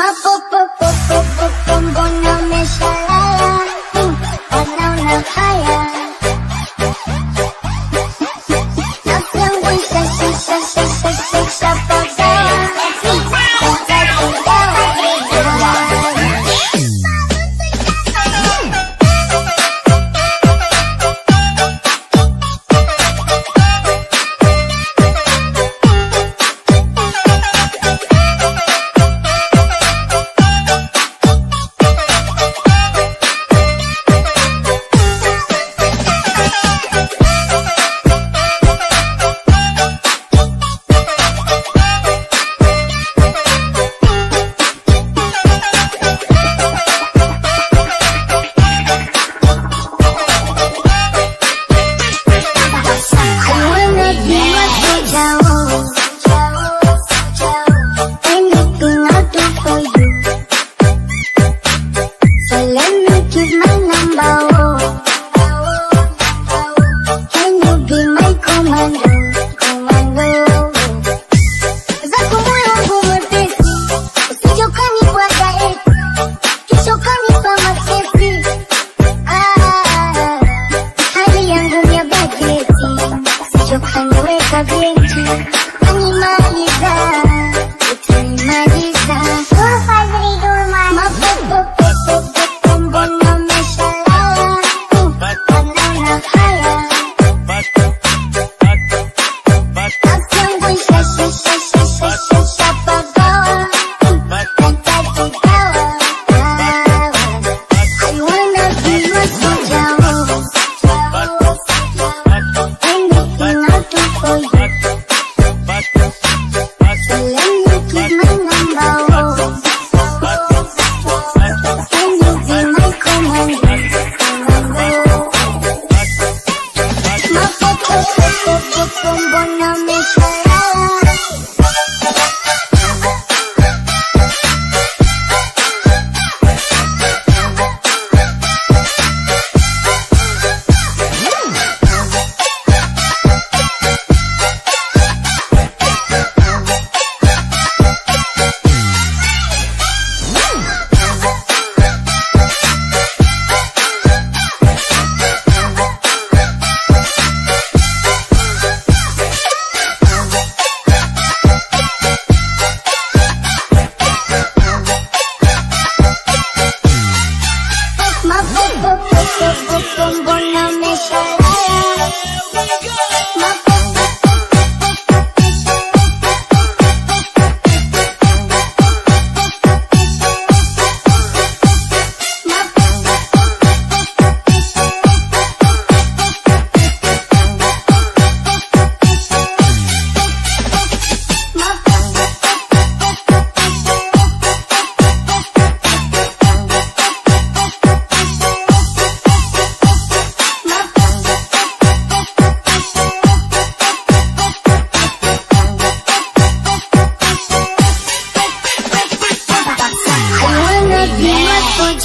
Mapopopopopopombo no me bajeti, Yo con bombón la me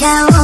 Now